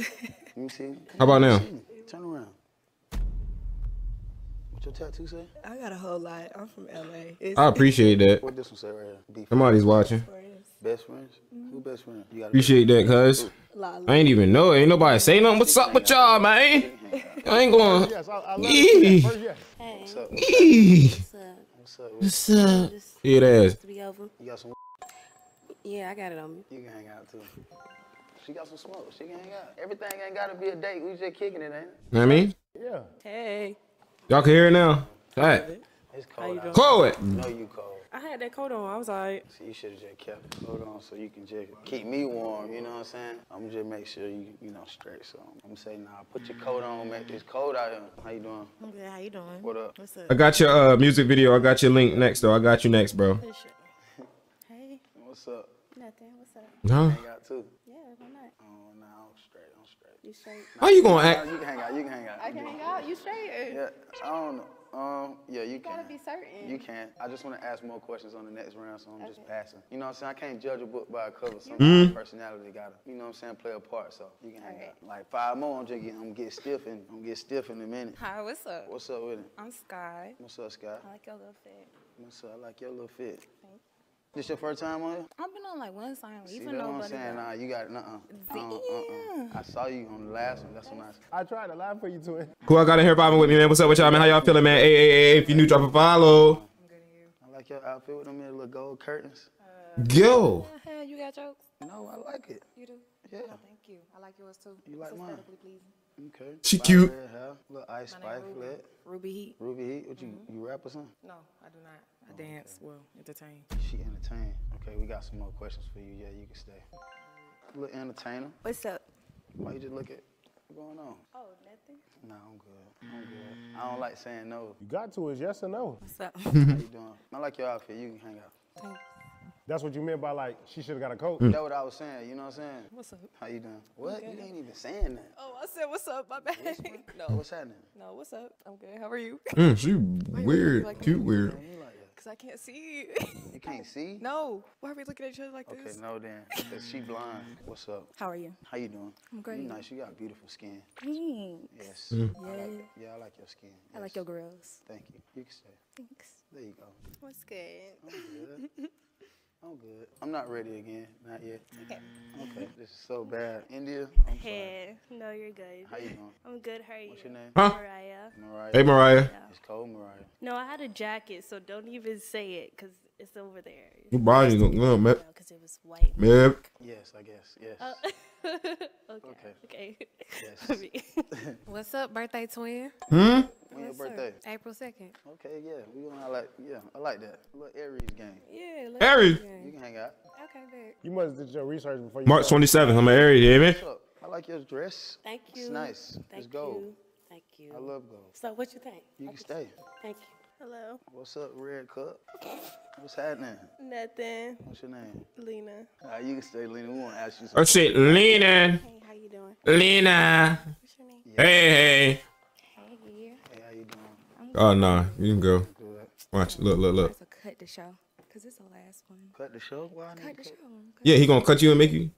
Let me see. How about now? Turn around. What your tattoo say? I got a whole lot. I'm from LA. It's I appreciate that. What this one say right here? Be Somebody's watching. best friends? Who mm-hmm. best friend? You Appreciate that, cuz. I ain't even know. Ain't nobody say nothing. What's up with y'all, man? I ain't going. Yes, I, I love Yee. it. First, yes. Hey, What's up? What's up? What's up? What's up? Just It ass. to be over. You got some? Yeah, I got it on me. You can hang out too. She got some smoke. She can hang out. Everything ain't gotta be a date. We just kicking it, ain't it? Know what I mean? Yeah. Hey. Y'all can hear it now? Alright. It's cold out. Chloe. I know you cold. I had that coat on. I was like, So you should have just kept the coat on so you can just keep me warm, you know what I'm saying? I'm just make sure you, you know, straight. So I'm gonna say, nah, put your coat on, man. It's cold out here. How you doing? I'm good. How you doing? What up? What's up? I got your uh, music video. I got your link next, though. I got you next, bro. Hey, What's up? Nothing. What's up? Huh? Hang out too. Yeah, why not? Oh, no, I'm straight. I'm straight. You straight? How you gonna act? you can hang out. You can hang out. I can hang out. You straight? Yeah, I don't know. Um, yeah, you, you can. gotta can. be certain. You can. I just want to ask more questions on the next round, so I'm just passing. You know what I'm saying? I can't judge a book by a cover. Mm-hmm. Personality gotta, you know what I'm saying, play a part. So you can hang Alright. out. Like five more, I'm just getting, I'm gonna get stiff and I'm gonna get stiff in a minute. Hi, what's up? What's up with it? I'm Sky. What's up, Scott? I like your little fit. What's up? I like your little fit. This your first time on here? I've been on like one sign. See, Even that's what I'm saying. Nah, you got it. Nuh-uh. I, uh-uh. I saw you on the last one. That's when I. I tried to lie for you, twin. Who I got in here vibing with me, man? What's up with y'all, man? How y'all feeling, man? Hey, hey, hey, if you new, drop a follow. I like your outfit with them little gold curtains. Go. Hey, you got jokes? No, I like it. You do? Yeah. Oh, thank you. I like yours too. You like It's mine? pleasing. Okay. She Fire cute. red hair, little ice My name spice Ruby. flat. Ruby Heat. Ruby Heat, what you mm-hmm. you rap or something? No, I do not. I oh, dance. Well, entertain. She entertain. Okay, we got some more questions for you. Yeah, you can stay. Little entertainer. What's up? Why you just look at what's going on? Oh, nothing. Nah, I'm good. I'm good. I don't like saying no. You got to is yes or no. What's up? How you doing? I like your outfit. You can hang out. Thanks. That's what you meant by like she should have got a coat. That's what I was saying. You know what I'm saying? What's up? How you doing? What? You ain't even saying that. Oh, I said what's up. My bad. No, what's happening? no, what's up? I'm good. How are you? Mm, she weird. Cute weird. You? Cause I can't see. You can't see? no. Why are we looking at each other like Okay, this? Okay, no then. 'Cause she blind. What's up? How are you? How you doing? I'm great. You nice. You got beautiful skin. Thanks. Yes. Mm. I like, yeah, I like your skin. I like your girls. Thank you. You can stay. Thanks. There you go. What's good? I'm good. I'm not ready again. Not yet. Okay. Okay. This is so bad. India. I'm sorry. No, you're good. How you doing? I'm good. How are you? What's your name? Huh? Mariah. Mariah. Hey, Mariah. It's cold, Mariah. No, I had a jacket, so don't even say it because it's over there. Your body look good, man. Because it was white. Man. Yes, I guess. Yes. Oh. okay. Okay. Okay. Yes. What's up, birthday twin? Hmm? When your birthday? April 2nd. Okay, yeah. We gonna like yeah, I like that. A little Aries game. Yeah. let's Aries. do. You can hang out. Okay, bet. You must have did your research before you March 27th. I'm an Aries, you hear me? What's up? I like your dress. Thank you. It's nice. Thank it's gold. you. Thank you. I love gold. So what you think? You can stay. Thank you. Hello. What's up, Red Cup? What's happening? Nothing. What's your name? Lena. Uh, you can stay, Lena. We won't ask you Oh, something. shit. Lena. Hey, how you doing? Lena. What's your name? Hey, hey. Hey. Oh, no. You can go. Watch. Look, look, look. Cut the show. Cause it's the last one. Cut the show? Why Cut the show. Yeah, he gonna cut you and make you.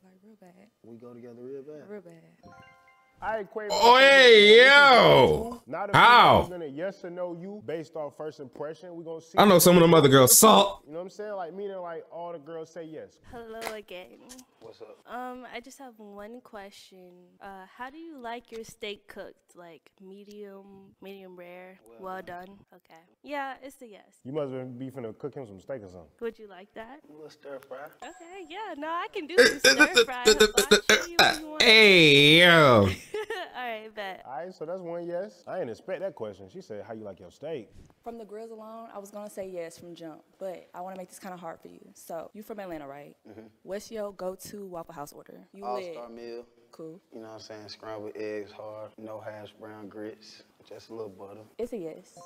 I equate. Oh, hey, yo. Not a How? Gonna yes or no you based off first impression. We gonna see. I know some of them other girls. Salt. You know what I'm saying? Like meaning like all the girls say yes. Hello again. What's up? Um, I just have one question. Uh, how do you like your steak cooked? Like medium, medium rare, well, done? Okay. Yeah, it's a yes. You must have been beefing to cook him some steak or something. Would you like that? A little stir fry. Okay, yeah, no, I can do some stir fry. hibachi, what you want? Hey, yo. All right, bet. All right, so that's one yes. I didn't expect that question. She said, "How you like your steak?" From the grills alone, I was gonna say yes from jump, but I want to make this kind of hard for you. So you from Atlanta, right? Mhm. What's your go-to Waffle House order? You All with star meal. cool? You know what I'm saying? Scrambled eggs hard. No hash brown grits. Just a little butter. It's a yes.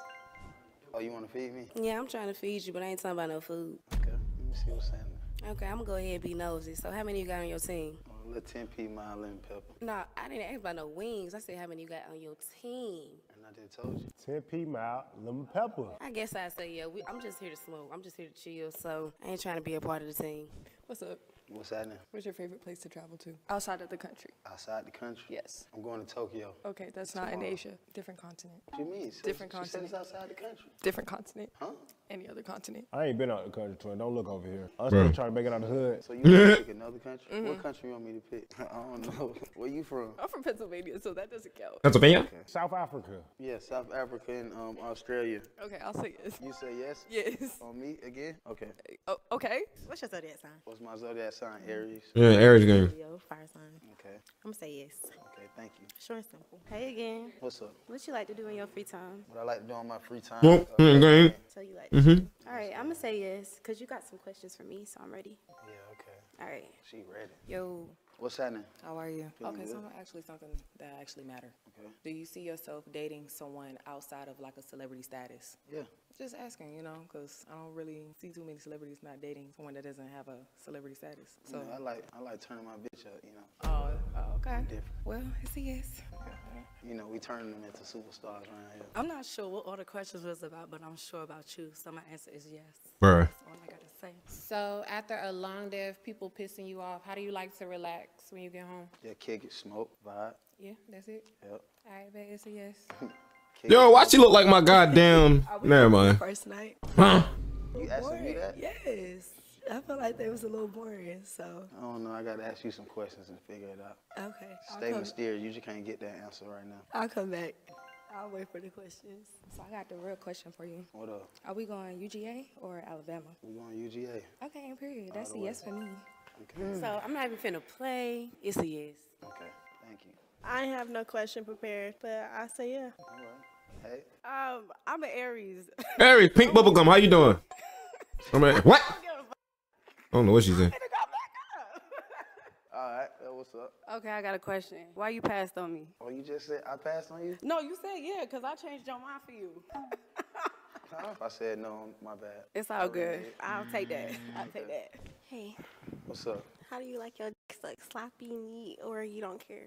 Oh, you want to feed me? Yeah, I'm trying to feed you, but I ain't talking about no food. Okay. Let me see what's happening. Okay, I'm gonna go ahead and be nosy. So how many you got on your team? A little 10 p mile lemon pepper. No, I didn't ask about no wings. I said how many you got on your team. And I just told you. 10 p mild lemon pepper. I guess I say yeah. We, I'm just here to smoke. I'm just here to chill. So I ain't trying to be a part of the team. What's up? What's that name? What's your favorite place to travel to? Outside of the country. Outside the country? Yes. I'm going to Tokyo. Okay, that's not in Asia. Different continent. What do you mean? She- Different she said it's continent. outside the country. Different continent. Huh? Any other continent. I ain't been out the country, twin. Don't look over here. I'm still trying to make it out the hood. So you want to pick another country? Mm-hmm. What country you want me to pick? I don't know. Where you from? I'm from Pennsylvania, so that doesn't count. Pennsylvania? South Africa. Yeah, South Africa and um, Australia. Okay, I'll say yes. You say yes? Yes. On me again? Okay. Oh, okay. What's your zodiac sign? What's my zodiac sign? Aries. Yeah, Aries game. Leo, fire sign. Okay. I'm gonna say yes. Okay, thank you. Short and simple. Hey again. What's up? What you like to do in your free time? What I like to do on my free time? Well, uh, mm. So you like. Mhm. All right, I'm gonna say yes, cause you got some questions for me, so I'm ready. Yeah, okay. All right. She ready. Yo, What's happening? how are you? Feeling Okay, good. so actually something that actually matter. Okay. Do you see yourself dating someone outside of like a celebrity status? Yeah. Just asking, you know, because I don't really see too many celebrities not dating someone that doesn't have a celebrity status. So, You know, I like I like turning my bitch up. You know. oh, oh, okay. Different. Well, it's a yes. You know, we turn them into superstars around here. I'm not sure what all the questions was about, but I'm sure about you. So my answer is yes. Bruh. That's all I gotta say. So after a long day of people pissing you off, how do you like to relax when you get home? Yeah, kick it, smoke, vibe. Yeah, that's it. Yep. All right, bet it's a yes. Kick Yo, why she look like my goddamn? Never mind. First night. Huh? You asking me Boring. that? Yes. I felt like they was a little boring, so I don't know. I gotta ask you some questions and figure it out. okay. Stay mysterious. You just can't get that answer right now. I'll come back. I'll wait for the questions. So I got the real question for you. What up? Are we going UGA or Alabama? We going UGA. Okay, period. That's a way. yes for me. Okay. So I'm not even finna play. It's a yes. Okay. Thank you. I have no question prepared, but I say yeah. All right. Hey. Um, I'm an Aries. Aries, pink bubblegum, how you doing? I mean, what? I don't know what she's said. All right. What's up? okay, I got a question. Why you passed on me? Oh, you just said I passed on you? No, you said yeah, cause I changed your mind for you. Huh? If I said no, my bad. It's all good. I'll take that. I'll take that. Hey, What's up? how do you like your dick like sloppy meat or you don't care?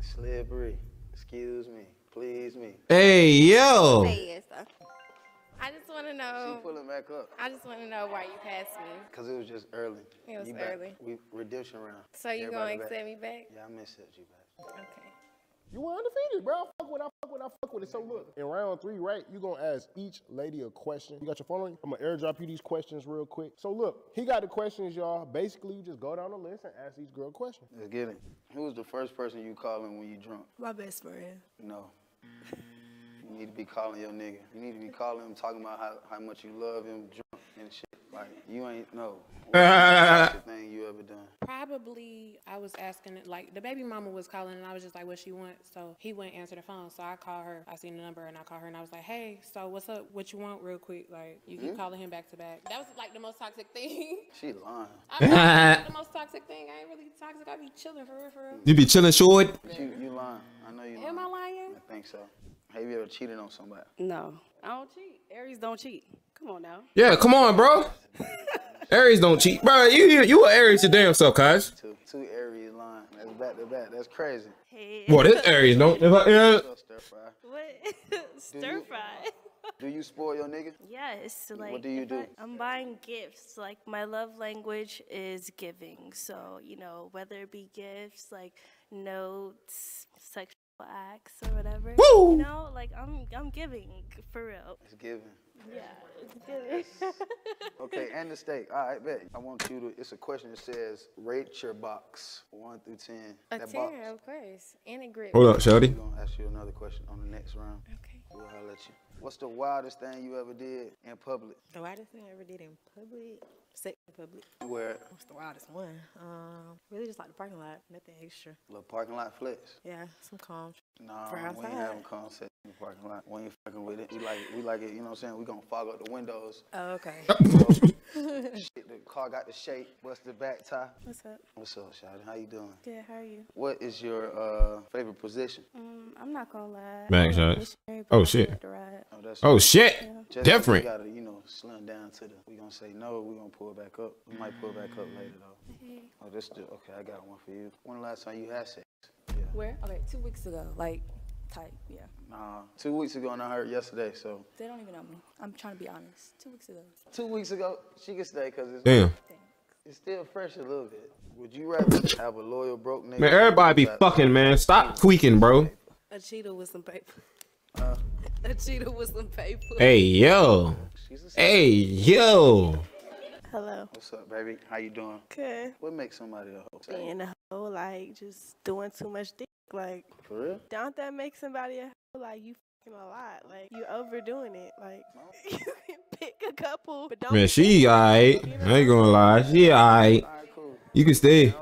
Slippery. Excuse me. Please me. Hey, yo. Say yes though. I just want to know. She know. pulling back up. I just want to know why you passed me. Cause it was just early. It was You back. early. We redemption round. So you gonna back. accept me back? Yeah, I'm gonna accept you back. Okay. You were undefeated, bro. I fuck with, I fuck with, I fuck with it. So look, in round three, right, you gonna ask each lady a question. You got your phone on? I'm gonna airdrop you these questions real quick. So look, he got the questions, y'all. Basically, you just go down the list and ask each girl a question. Let's get it. Who was the first person you calling when you drunk? My best friend. No. You need to be calling your nigga. You need to be calling him, talking about how, how much you love him, drunk and shit. Like, you ain't, no. What's the worst thing you ever done? Probably I was asking like the baby mama was calling and I was just like, what she want? So he wouldn't answer the phone. So I called her. I seen the number and I called her and I was like, hey, so what's up? What you want real quick? Like you keep hmm? calling him back to back. That was like the most toxic thing. She lying. I mean, the most toxic thing. I ain't really toxic. I be chilling for real, for real. You be chilling short? You, you lying. I know you lying. Am I lying? I think so. Have you ever cheated on somebody? No, I don't cheat. Aries don't cheat. Come on now. Yeah, come on, bro. Aries don't cheat, bro. You you, you a Aries your damn self, guys. Two, two Aries lying. That's back to back. That's crazy. Hey. Well, this Aries don't. If I, yeah. So stir fry. What? Stir fry. Do you spoil your nigga? Yes, like What do you if do? I, am buying gifts. Like my love language is giving. So you know, whether it be gifts, like notes, sexual acts, or whatever. Woo! You know, like I'm I'm giving for real. It's giving. Yeah, it's giving. Okay, and the steak. All right, bet. I want you to. It's a question that says, rate your box one through ten. A that ten, box. of course, and a grip. Hold up, Shawty. We're gonna ask you another question on the next round. Okay. We'll holler at you. What's the wildest thing you ever did in public? The wildest thing I ever did in public, sex in public. Where What's the wildest one? Um, really just like the parking lot, nothing extra. little parking lot flex. Yeah, some calm. Nah, we ain't having in the parking lot. We ain't fucking with it. We like we like it. You know what I'm saying? We gonna fog up the windows. Oh, okay. Shit, the car got the shape. shake. the back tie. What's up? What's up, Shawty? How you doing? Good. How are you? What is your uh, favorite position? Um, I'm not gonna lie. Back I'm shots. missionary, Oh, shit. like to ride. Oh, that's Oh shit. Just Different. We gotta, you know, slim down to the. We gonna say no. We gonna pull back up. We might pull back up later though. Oh, this the okay. I got one for you. When the last time you had sex? Yeah. Where? Okay, two weeks ago. Like, type, yeah. Nah, two weeks ago and I heard yesterday. So They don't even know me. I'm trying to be honest. Two weeks ago. two weeks ago, she can stay because it's. Damn. Thanks. It's still fresh a little bit. Would you rather have a loyal broke nigga? Man, everybody be fucking, man. Stop tweaking, bro. A cheetah with some paper. Uh, A cheetah with some paper. Hey, yo. Hey, yo. Hello. What's up, baby? How you doing? Good. What makes somebody a hoe? Being a hoe, like just doing too much dick. Like, For real? don't that make somebody a? Like, you fucking a lot. Like, you overdoing it. Like, you can pick a couple, but don't. Man, she alright. I ain't gonna lie. She alright. You can stay.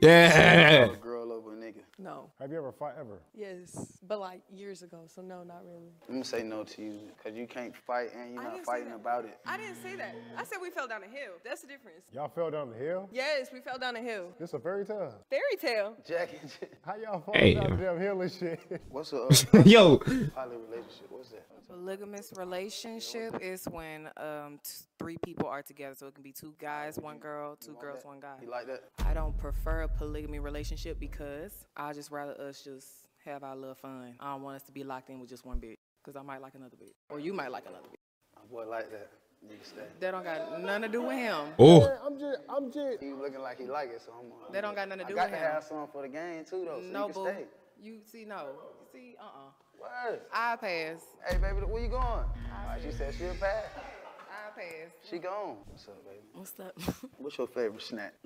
Yeah. Girl over a nigga. No. Have you ever fought ever? Yes, but like years ago, so no, not really. I'm gonna say no to you because you can't fight and you're I not fighting about it. I didn't say that. I said we fell down a hill. That's the difference. Y'all fell down the hill? Yes, we fell down a hill. This a fairy tale. Fairy tale. Jack and How y'all fall Hey. down the damn hill and shit? What's a Yo. poly relationship? What's that? Polygamous relationship is when um t- three people are together, so it can be two guys, one girl, two girls, one guy. You like that? I don't prefer a polygamy relationship because I just rather us just have our little fun. I don't want us to be locked in with just one bitch, cause I might like another bitch, or you might like another bitch. My boy like that. Nigga stay. That don't got nothing to do with him. Oh. Man, I'm just, I'm just. He looking like he like it, so I'm. I'm That don't got nothing to do I do got with to him. have some for the game too, though. So no, you can boo. stay. You see, no. You see, uh, uh What? I pass. Hey, baby, where you going? Alright, she said she'll pass. I pass. She gone. What's up, baby? What's up? What's your favorite snack?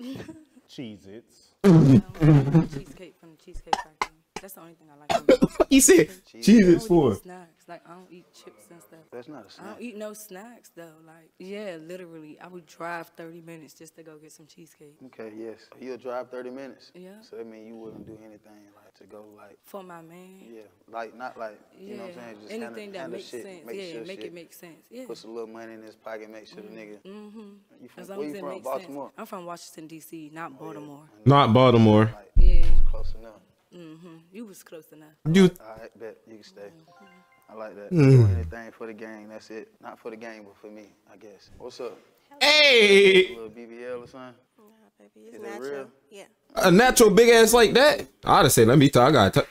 Cheez-Its. cheesecake from the Cheesecake Factory. That's the only thing I like. What the fuck you said? Cheez-Its I don't for? eat snacks. Like I don't eat chips and stuff. That's not a I snack. don't eat no snacks though. Like yeah, literally, I would drive 30 minutes just to go get some cheesecake Okay, yes. You'll drive 30 minutes. Yeah. So that means you wouldn't do anything like to go like, for my man. yeah, like not like, you Yeah, know what I'm saying? Just anything handle, that handle makes shit, sense. Make yeah, sure make shit. it make sense. Yeah. Put some little money in his pocket, make sure the nigga. Mm-hmm. You from, As where as you it from? makes Baltimore? sense. I'm from Washington D.C., not Baltimore. Not Baltimore. Yeah. Close enough. Mm-hmm. You was close enough. You. All right, bet you can stay. I like that. Mm. Do anything for the game. That's it. Not for the game, but for me, I guess. What's up? Hey. A little BBL or something? Baby, it's Is it natural. real? Yeah. A natural big ass like that? I'd have said, let me talk. I got to.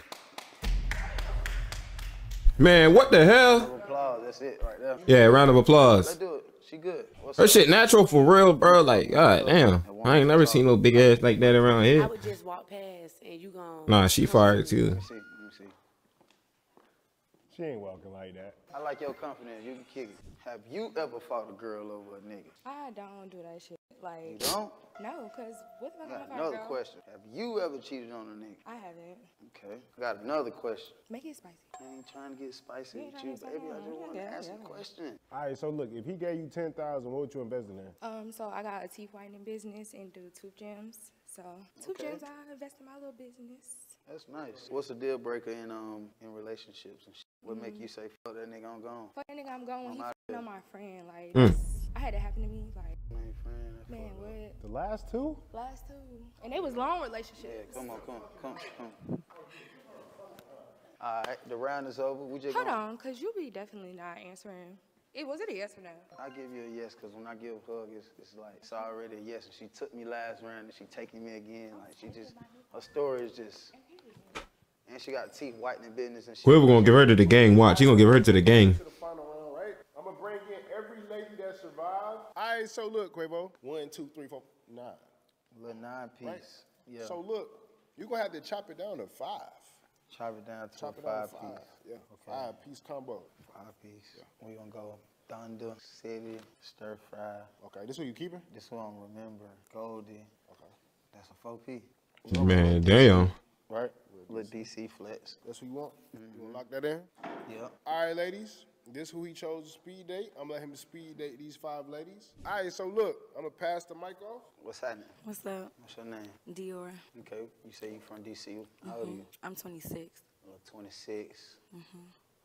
Man, what the hell? Applause. That's it right there. Yeah, round of applause. Let's do it. She good. What's Her up? shit natural for real, bro. Like, god damn. I ain't never seen no big ass like that around I here. would just walk past and you gon' Nah, she fired too. Let me see. Let me see. She ain't walking like that. I like your confidence. You can kick it. Have you ever fought a girl over a nigga? I don't do that shit. Like, You don't? no, cause what I the got fuck another girl? question. Have you ever cheated on a nigga? I haven't. Okay. I got another question. Make it spicy. I ain't trying to get spicy You with you, baby. I just want to ask yeah. a question. All right, so look, if he gave you 10000 what would you invest in there? Um, so I got a teeth whitening business and do tooth gems. So tooth Okay. gems, I invest in my little business. That's nice. What's the deal breaker in um in relationships and shit? What make you say fuck that nigga? I'm gone. Fuck that nigga, I'm going. I'm He outta on my friend. Like, Mm. This- I had that happen to me. Like, Man, friend. man, fucked up. what? The last two? Last two, and they was long relationships. Yeah, come on, come, on, come, come. All right, the round is over. We just Hold gonna, on, cause you be definitely not answering. It was it a yes or no? I give you a yes, cause when I give a hug, it's, it's like it's already a yes. And she took me last round, and she taking me again. Like she just, her story is just, and she got teeth whitening business and shit. Whoever gonna give her to the gang, watch. He gonna give her to the gang. To the final round, right? I'm gonna bring in every lady that survived. All right, so look, Quavo. One, two, three, four, nine. Little nine piece. Right? Yeah. So look, you're gonna have to chop it down to five. chop it down to Chop a it down five to five. piece. Yeah, five piece combo. Five piece. We gonna go thunder, city, stir fry. Okay, this one you keeping? This one I'm remembering. Goldie. Okay. That's a four P. Man, damn. Right? With DC flex. That's what you want? Mm-hmm. You wanna lock that in? Yeah. All right, ladies. This who he chose to speed date. I'm gonna let him speed date these five ladies. All right, so look, I'm gonna pass the mic off. What's happening? What's up? What's your name? Dior. Okay. You say you from DC. How old are Mhm. you? I'm 26. Uh, 26. hmm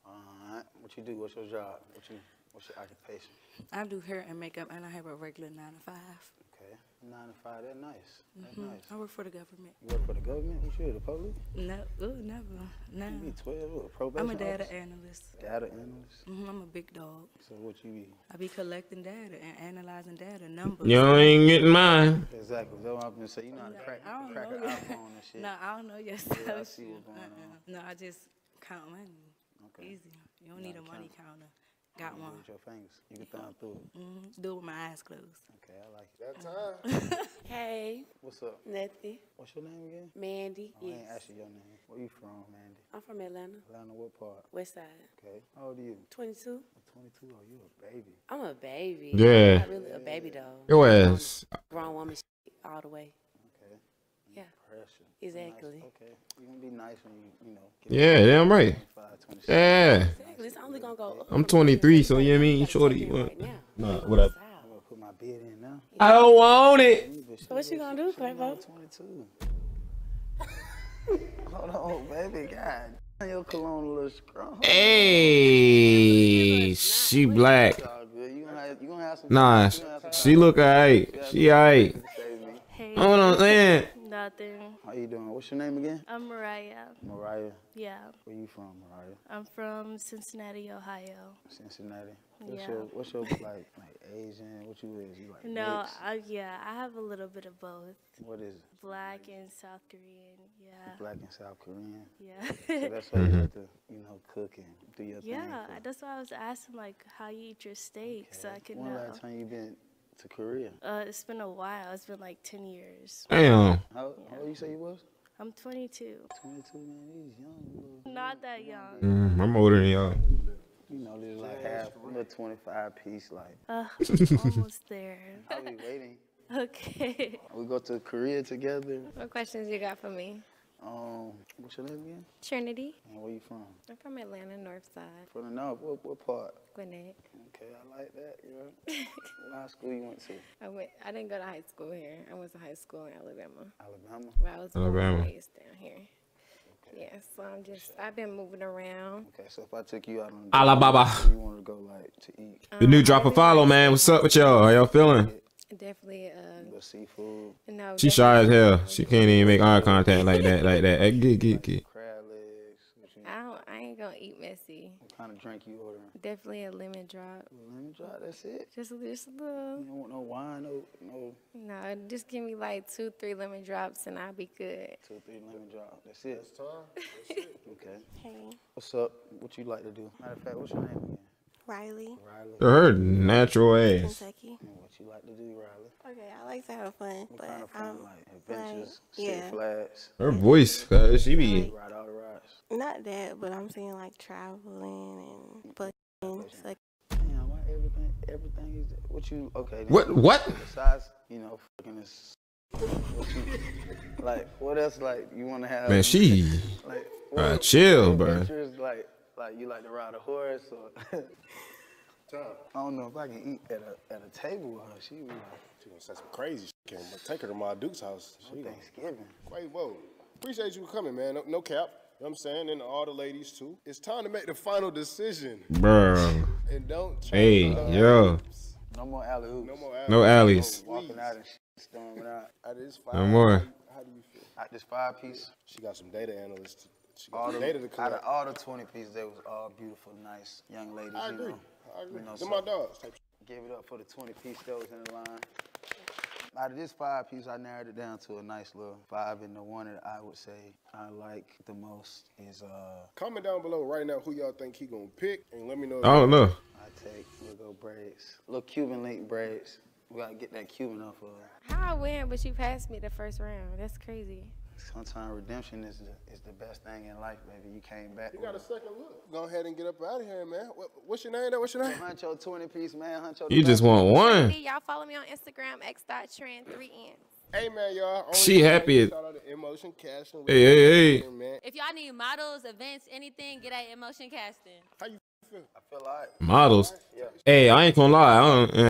All right. What you do? What's your job? What you? What's your occupation? I do hair and makeup, and I have a regular nine to five. Okay. Nine to five. That's nice. That's Mhm. nice. I work for the government. You work for the government? What you? The police? No, ooh, never. No. You be 12. What, probation I'm a data officer? analyst. Data analyst. hmm I'm a big dog. So what you be? I be collecting data and analyzing data, numbers. Y'all ain't getting mine. Exactly. That's what I'm gonna say. You know how to crack, I don't crack know. an iPhone and shit. No, I don't know your Yeah, I see what's going on. No, I just count money. Okay. Easy. You don't You need a how to money counter. Got You do one. With your fingers. You can thumb through it. Mm, do it with my eyes closed. Okay, I like it. That time. Hey, What's up? nothing. What's your name again? Mandy. Oh, I ain't yes. asked you your name. Where you from, Mandy? I'm from Atlanta, Atlanta, what part? West Side. Okay. How old are you? 22. 22. Oh, you a baby. I'm a baby. Yeah. I'm not really a baby though. Your ass. Grown woman all the way. Okay. Yeah. Pressure. Exactly. Nice. Okay. You gonna be nice when you, you know. Get Yeah, damn right. 25, 26. Yeah. Exactly. It's only gonna go up. I'm 23, so you know what I mean? Shorty. What? Nah, whatever. I'm gonna put my bid in now. I don't want it. So what you gonna do, Quavo? 22. Hold on, baby. God. Your cologne a little strong. Hey, she black. It's all good. You gonna have, you gonna have some Nah, you gonna have some she look alright. She alright. Save me. Hey. Hold on, man. Nothing. How you doing? What's your name again? I'm Mariah. Mariah. Yeah. Where you from, Mariah? I'm from Cincinnati, Ohio. Cincinnati. What's Yeah. your what's your like like Asian? What you is? You like No? I, yeah, I have a little bit of both. What is it? Black and South Korean. Yeah. Black and South Korean. Yeah. so that's why you have to, you know, cook and do your thing. Yeah, that's why I was asking like how you eat your steak, so I could When know. last time you been to Korea? Uh, it's been a while. It's been like ten years. Damn. How, how old you say you was? I'm 22. 22, man. He's young little. Not that young. Mm, I'm older than y'all. You know, these like half, little 25 piece, like. Uh, almost there. I'll be waiting. Okay. We go to Korea together. What questions you got for me? Um, what's your name again? Trinity. And where you from? I'm from Atlanta, North Side. From the north. What, what part? Gwinnett. Okay, I like that. You know. what high school you went to? I went. I didn't go to high school here. I went to high school in Alabama. Alabama. But I was born Alabama. raised down here. Yeah, so I'm just. I've been moving around. Okay, so if I took you out on Alabama. where you want to go like to eat? The new drop a follow, man. What's up with y'all? How y'all feeling? Definitely. Uh, Go seafood. no. She shy as hell. She can't even make eye contact like that, like that. Hey, get, get, get. Crab legs. What, you, I don't. I ain't gonna eat messy. what kind of drink you ordering? Definitely a lemon drop. Lemon drop. That's it. Just, just a little. You don't want no wine, no, no No, just give me like two, three lemon drops, and I'll be good. two, three lemon drops. That's it. That's time. That's it. Okay. Hey. What's up? What you like to do? Matter of fact, what's your name again? Riley, Riley. Her natural ass. Kentucky. And what you like to do, Riley? Okay, I like to have fun, What but kind of fun? um, like adventures, like, Six yeah. Flags, Her voice, cause she be. ride all the rides. not that, but I'm saying like traveling and fucking. Like, Damn, why everything, everything is what you okay? then What- what? Besides, you know, fucking is. What you like? What else? Like you want to have? Man, she. Like Bruh, chill, bro. bruh. Like, like you like to ride a horse or? I don't know if I can eat at a at a table with her. She be like, She gonna say some crazy shit. Can't take her to my Duke's house. She gonna, Thanksgiving. Wait, whoa. Appreciate you coming, man. No, no cap. You know what I'm saying? And all the ladies too. It's time to make the final decision. Bro. And don't Hey, no yo. No more alley hoops. No more No alleys. Walking out and shit, storming out. Out of this five, No more. How do you feel? Out this five piece. She got some data analysts. She All some the, data to out of all the 20 pieces, they was all beautiful, nice young ladies. I you agree. know. I agree. You know, They're so my dogs. Give it up for the 20 piece that was in the line. Out of this five piece, I narrowed it down to a nice little five, and the one that I would say I like the most is uh. Comment down below right now who y'all think he gonna pick, and let me know. I don't know. I take little braids, little Cuban link braids. We gotta get that Cuban off of her. How I win, but you passed me the first round. That's crazy. Sometimes redemption is the, is the best thing in life, baby. You came back. You got a second look. Go ahead and get up out of here, man. What, what's your name? There? What's your name? Huncho 20 piece, man. Huncho. You just want one. Hey, y'all follow me on Instagram, x.trend3n. Hey man, y'all. Only She happy as- Shout out to Emotion Casting. Hey, hey, hey. Man. If y'all need models, events, anything, get at Emotion Casting. How you feel? I feel like Models. Yeah. Hey, I ain't gonna lie. I don't,